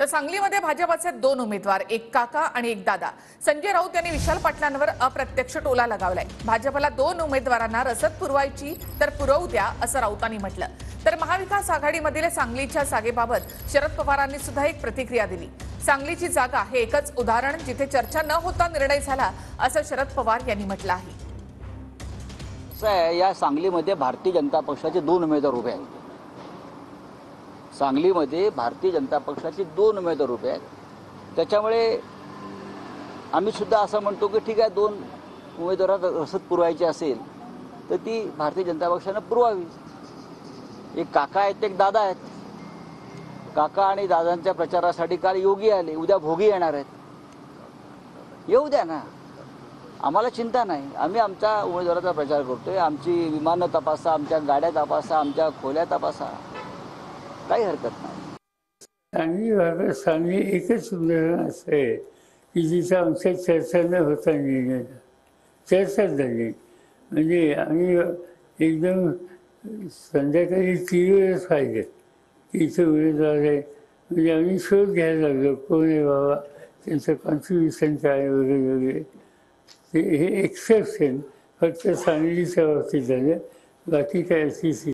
तर सांगलीमध्ये भाजपाचे दोन उमेदवार एक काका आणि एक दादा. संजय राऊत यांनी विशाल पाटलांवर अप्रत्यक्ष टोला लगावलाय. भाजपला दोन उमेदवारांना रसद पुरवायची तर पुरवू द्या असं राऊतांनी म्हटलं. तर महाविकास आघाडीमधील सांगलीच्या जागेबाबत शरद पवारांनी सुद्धा एक प्रतिक्रिया दिली. सांगलीची जागा हे एकच उदाहरण जिथे चर्चा न होता निर्णय झाला असं शरद पवार यांनी म्हटलं आहे. या सांगलीमध्ये भारतीय जनता पक्षाचे दोन उमेदवार उभे आहेत. सांगलीमध्ये भारतीय जनता पक्षाचे दोन उमेदवार उभे आहेत. त्याच्यामुळे आम्ही सुद्धा असं म्हणतो की ठीक आहे दोन उमेदवारात रसद पुरवायची असेल तर ती भारतीय जनता पक्षानं पुरवावी. एक काका आहेत एक दादा आहेत. काका आणि दादांच्या प्रचारासाठी काल योगी आले उद्या भोगी येणार आहेत. येऊ द्या ना. आम्हाला चिंता नाही. आम्ही आमच्या उमेदवाराचा प्रचार करतोय. आमची विमानं तपासा आमच्या गाड्या तपासा आमच्या खोल्या तपासा. काही हरकत नाही. चांगली भागात चांगली एकच उदाहरण असं आहे की जिथं आमच्या चर्चा न होता निर्णय चर्चा झाली. म्हणजे आम्ही एकदम संध्याकाळी टी व्हीवरच पाहिजे की उमेदवार आहे. म्हणजे आम्ही शोध घ्यायला लागलो कोण आहे बाबा त्यांचं कॉन्ट्रीब्युशन काय वगैरे वगैरे. ते हे एक्सेप्शन फक्त सांगलीच्या बाबतीत झालं. बाकी काय अशी